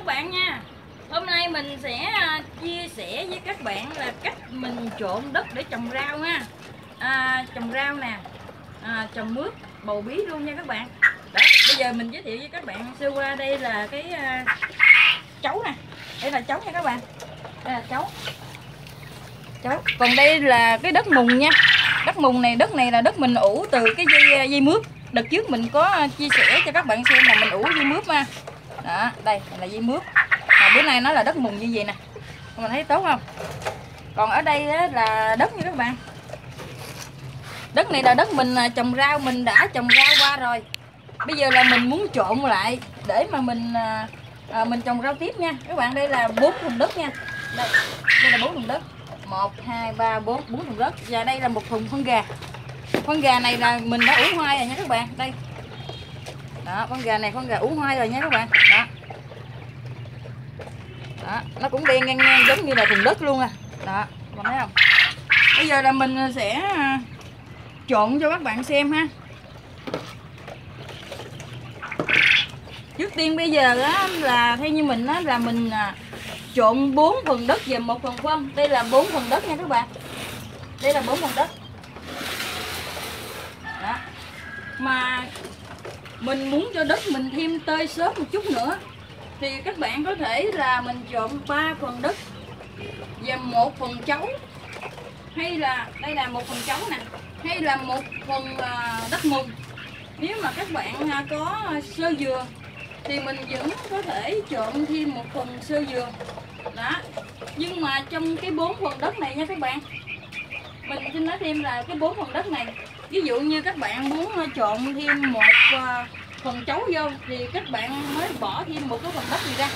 các bạn nha. Hôm nay mình sẽ à, chia sẻ với các bạn là cách mình trộn đất để trồng rau ha. À, Trồng rau nè, à, trồng mướp, bầu bí luôn nha các bạn. Đó, bây giờ mình giới thiệu với các bạn sơ qua đây là cái à, chấu nè. Đây là chấu nha các bạn. Đây là chấu. Chấu, còn đây là cái đất mùng nha. Đất mùng này, đất này là đất mình ủ từ cái dây, à, dây mướp. Đợt trước mình có à, chia sẻ cho các bạn xem là mình ủ dây mướp ha đó đây là dây mướp. Mà bữa nay nó là đất mùng như vậy nè. Mình thấy tốt không? Còn ở đây là đất như các bạn. Đất này là đất mình à, trồng rau mình đã trồng rau qua rồi. Bây giờ là mình muốn trộn lại để mà mình à, à, mình trồng rau tiếp nha. Các bạn đây là bốn thùng đất nha. Đây đây là bốn thùng đất. Một hai ba bốn bốn thùng đất. Và đây là một thùng phân gà. Phân gà này là mình đã ủ hoai rồi nha các bạn. Đây. Đó con gà này con gà ủ hoai rồi nha các bạn. Đó đó, nó cũng đen ngang ngang giống như là thùng đất luôn à. Đó, bạn thấy không? Bây giờ là mình sẽ à, trộn cho các bạn xem ha. Trước tiên bây giờ đó là theo như mình đó là mình à, trộn 4 phần đất và một phần phân. Đây là 4 phần đất nha các bạn. Đây là 4 phần đất. Đó. Mà mình muốn cho đất mình thêm tơi xốp một chút nữa thì các bạn có thể là mình trộn 3 phần đất và một phần chấu. Hay là đây là một phần chấu nè. Hay là một phần à, đất mùng nếu mà các bạn à, có sơ dừa thì mình vẫn có thể trộn thêm một phần sơ dừa. Đó. Nhưng mà trong cái bốn phần đất này nha các bạn mình xin nói thêm là cái bốn phần đất này. Ví dụ như các bạn muốn à, trộn thêm một uh, phần chấu vô thì các bạn mới bỏ thêm một cái phần đất này ra.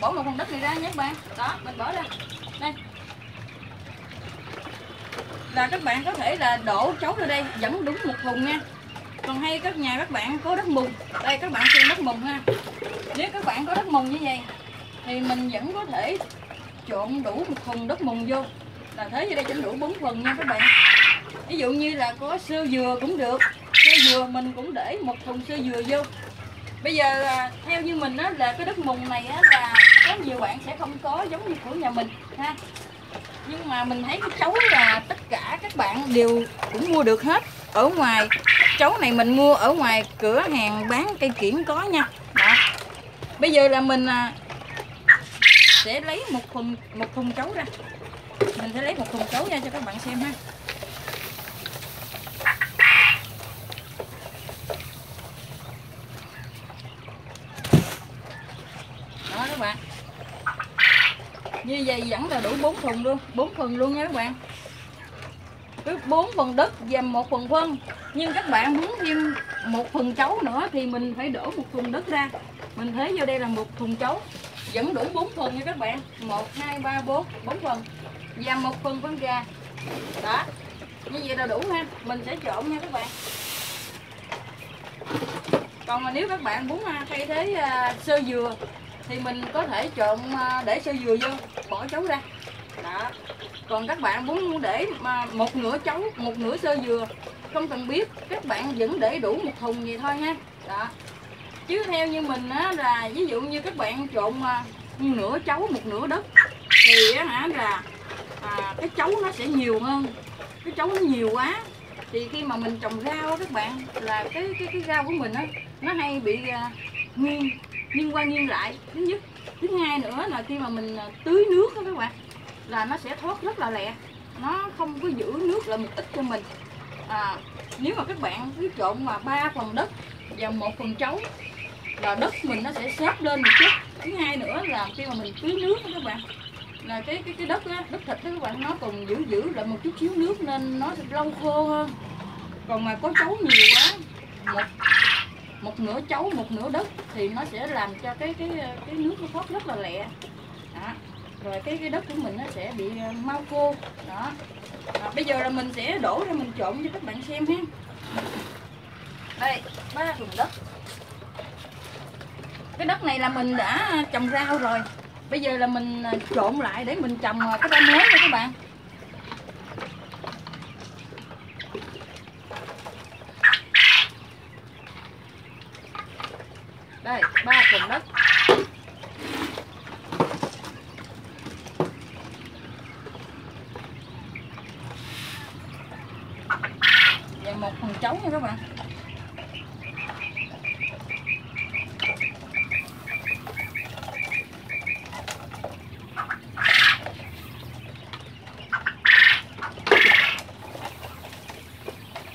Bỏ một phần đất này ra nhé các bạn. Đó, mình bỏ ra. Đây. Là các bạn có thể là đổ chấu ra đây, vẫn đúng một thùng nha. Còn hay các nhà các bạn có đất mùng. Đây, các bạn xem đất mùng ha. Nếu các bạn có đất mùng như vậy, thì mình vẫn có thể trộn đủ một thùng đất mùng vô. Là thế như đây chỉnh đủ bốn phần nha các bạn. Ví dụ như là có sơ dừa cũng được dừa mình cũng để một thùng sơ dừa vô. Bây giờ à, theo như mình á, là cái đất mùng này á, là có nhiều bạn sẽ không có giống như của nhà mình, ha. Nhưng mà mình thấy cái chấu là tất cả các bạn đều cũng mua được hết. Ở ngoài, chấu này mình mua ở ngoài cửa hàng bán cây kiển có nha. Đó. Bây giờ là mình à, sẽ lấy một thùng một thùng chấu ra. Mình sẽ lấy một thùng chấu ra cho các bạn xem ha đó các bạn như vậy vẫn là đủ 4 phần luôn 4 phần luôn nha các bạn. Cứ 4 phần đất và một phần phân. Nhưng các bạn muốn thêm một phần chấu nữa thì mình phải đổ một thùng đất ra. Mình thấy vô đây là một thùng chấu. Vẫn đủ 4 phần nha các bạn. 1 2 3 4 4 phần. Và một phần phân gà. Đó. Như vậy là đủ ha. Mình sẽ trộn nha các bạn. Còn mà nếu các bạn muốn à, thay thế uh, sơ dừa thì mình có thể trộn à, để sơ dừa vô bỏ chấu ra. Đó. Còn các bạn muốn để mà một nửa chấu một nửa sơ dừa không cần biết các bạn vẫn để đủ một thùng gì thôi nha đó. Chứ theo như mình á, là ví dụ như các bạn trộn à, nửa chấu một nửa đất thì á, hả là à, cái chấu nó sẽ nhiều hơn. Cái chấu nó nhiều quá thì khi mà mình trồng rau các bạn là cái cái cái rau của mình á nó hay bị à, uh, nghiêng nghiêng qua nghiêng lại thứ nhất. Thứ hai nữa là khi mà mình à, tưới nước đó các bạn là nó sẽ thoát rất là lẹ. Nó không có giữ nước lại một ít cho mình. À, nếu mà các bạn cứ trộn mà ba phần đất và một phần trấu là đất mình nó sẽ sát lên một chút. Thứ hai nữa là khi mà mình tưới nước đó các bạn là cái cái cái đất đó, đất thịt đó các bạn nó còn giữ giữ lại một chút xíu nước nên nó sẽ lâu khô hơn. Còn mà có trấu nhiều quá một một nửa chấu một nửa đất thì nó sẽ làm cho cái cái cái nước nó thoát rất là lẹ. Đó. rồi cái cái đất của mình nó sẽ bị ờ, mau khô. Đó. À, bây giờ là mình sẽ đổ ra mình trộn cho các bạn xem ha. Đây ba thùng đất. Cái đất này là mình đã trồng rau rồi. Bây giờ là mình ờ, trộn lại để mình trồng ờ, cái rau mới nha các bạn. đây, ba phần đất. Và một phần trống nha các bạn.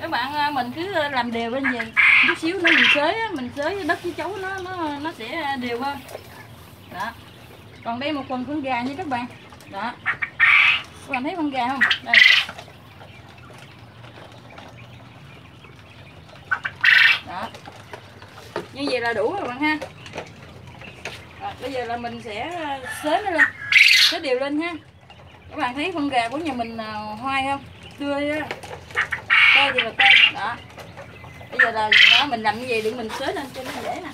Các bạn à, mình cứ à, làm đều bên gì? Chút xíu nữa mình xới á, mình xới đất với chấu nó nó nó sẽ đều hơn. Đó. Còn đây một phần con gà nha các bạn. Đó. Các bạn thấy con gà không? Đây. Đó. Như vậy là đủ rồi bạn ha. Rồi, bây giờ là mình sẽ ờ, xới nó lên. Xới đều lên ha. Các bạn thấy con gà của nhà mình ờ, hoai không? Tươi á. Tơi thì là tươi, đó giờ là mình làm như vậy để mình xới lên cho nó dễ nè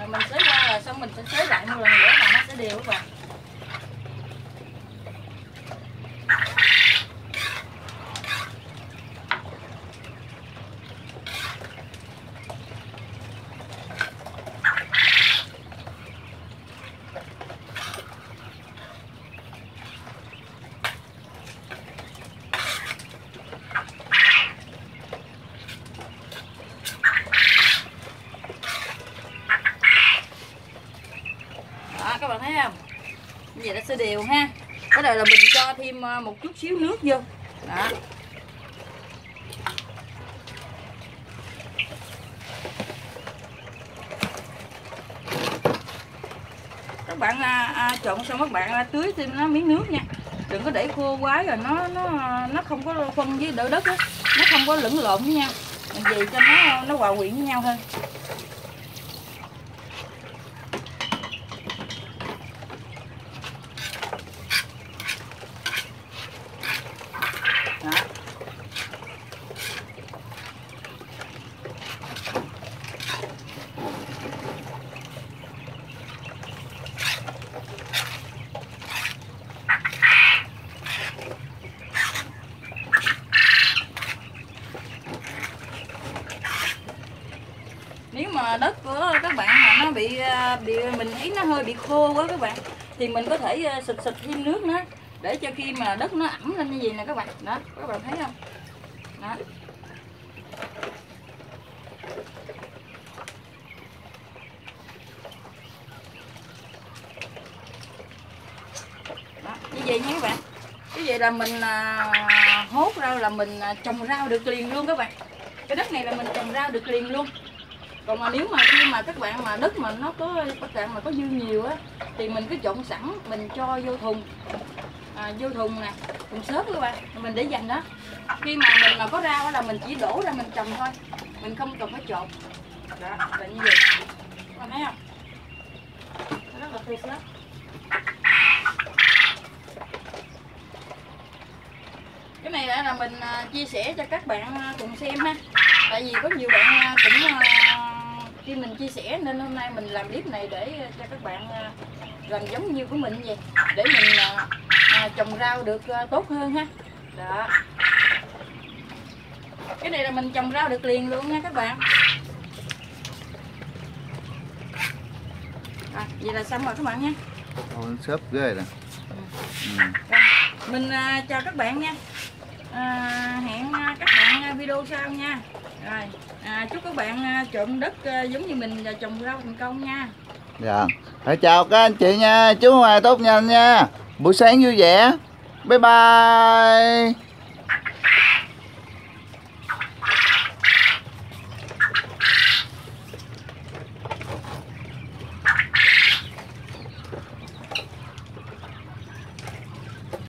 rồi mình xới qua rồi xong mình sẽ xới lại một lần nữa là nó sẽ đều các bạn. Bạn thấy không? Như vậy nó sẽ đều ha. Cái này là mình cho thêm à, một chút xíu nước vô. Đó. Các bạn à, à, trộn xong các bạn à, tưới thêm nó miếng nước nha. Đừng có để khô quá rồi nó nó nó không có phân với đỡ đất á. Nó không có lẫn lộn với nhau. Mình gì cho nó nó hòa quyện với nhau hơn đó nếu mà đất của các bạn mà nó bị à, bị mình thấy nó hơi bị khô quá các bạn thì mình có thể à, xịt xịt thêm nước nữa để cho khi mà đất nó ẩm lên như vậy nè các bạn. Đó các bạn thấy không? Đó. Như vậy nha các bạn. Như vậy là mình à, hốt ra là mình à, trồng rau được liền luôn các bạn. Cái đất này là mình trồng rau được liền luôn còn mà nếu mà khi mà các bạn mà đất mà nó có các bạn mà có dư nhiều á thì mình cứ trộn sẵn mình cho vô thùng. À, vô thùng nè thùng xốp các bạn mình để dành đó. Khi mà mình mà có rau là mình chỉ đổ ra mình trồng thôi mình không cần phải trộn. Đó là như vậy. Các thấy không? Nó rất là tuyệt lắm cái này là mình à, chia sẻ cho các bạn à, cùng xem ha. Tại vì có nhiều bạn à, cũng khi mình chia sẻ nên hôm nay mình làm clip này để cho các bạn à, làm giống như của mình vậy để mình à, à, trồng rau được tốt hơn ha. Đó. Cái này là mình trồng rau được liền luôn nha các bạn. À, vậy là xong rồi các bạn nha. Ôi, xốp ghê nè. Ừ. Mình à, chào các bạn nha. À, hẹn các bạn video sau nha rồi. À, chúc các bạn à, trộm đất à, giống như mình và trồng rau thành công nha. Dạ. Rồi, chào các anh chị nha. Chúc Hoài tốt nhanh nha. Buổi sáng vui vẻ. Bye bye.